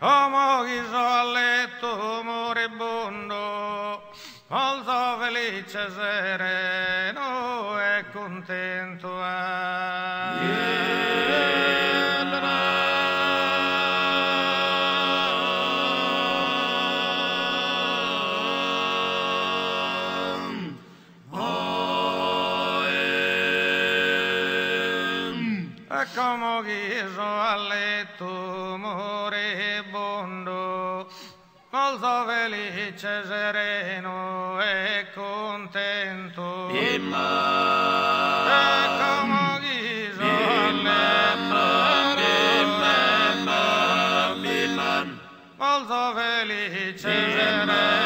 Come chi so a letto moribondo, alzo felice, sereno e contento. E eh. come chi so a letto moribondo, mondo, molto felice, sereno e contento. Imma. come ecco, ghiso Molto felice, sereno.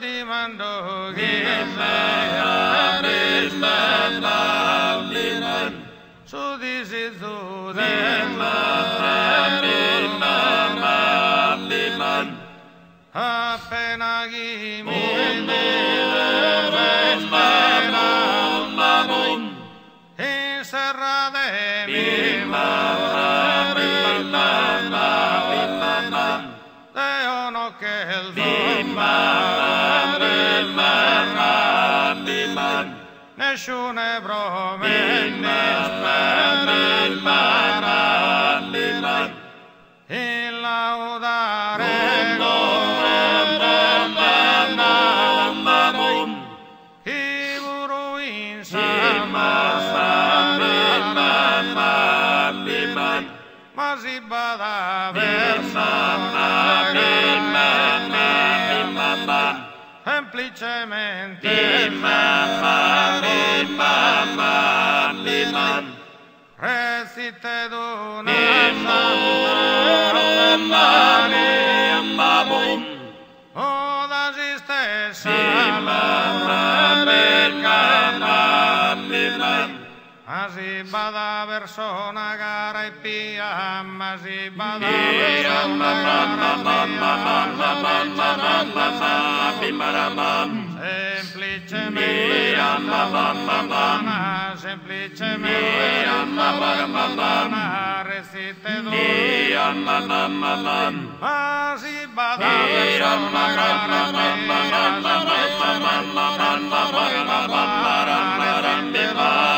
dimando gimna bisna malinan sudisi sudemna minna malinan hapenagi minna bisna manum encerrada minna Bimam, bimam, bimam. Ne ne shune ma si bada verso mamma mamma semplicemente mamma mia, mamma mia, d'una mamma Asi bada persona gara e pia, masi bada persona gara Semplicemente semplicemente recite dolore. Asi bada persona gara e pia,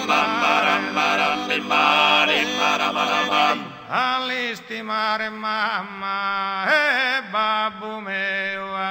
Paramam. Alisti mare mamma e babbu meu.